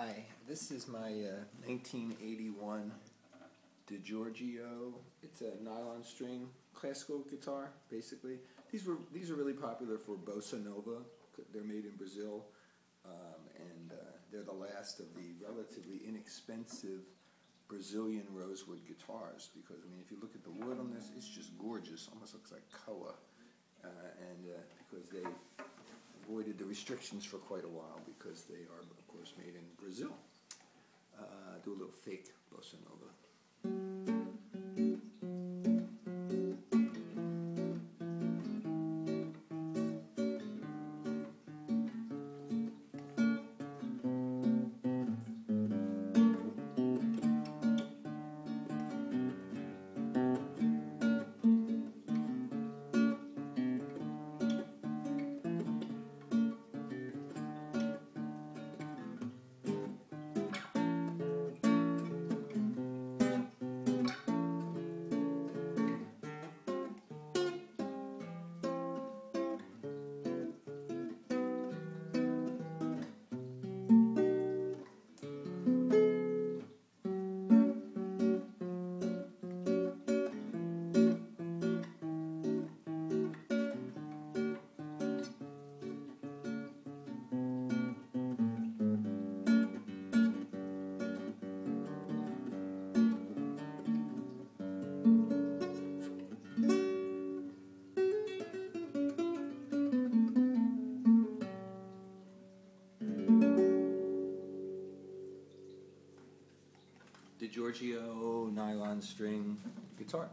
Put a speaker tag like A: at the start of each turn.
A: Hi, this is my uh, 1981 DiGiorgio. It's a nylon string classical guitar, basically. These were these are really popular for bossa nova. They're made in Brazil, um, and uh, they're the last of the relatively inexpensive Brazilian rosewood guitars. Because I mean, if you look at the wood on this, it's just gorgeous. Almost looks like koa, uh, and uh, because they avoided the restrictions for quite a while because they are, of course, made in Brazil. Uh, do a little fake DiGiorgio nylon string guitar.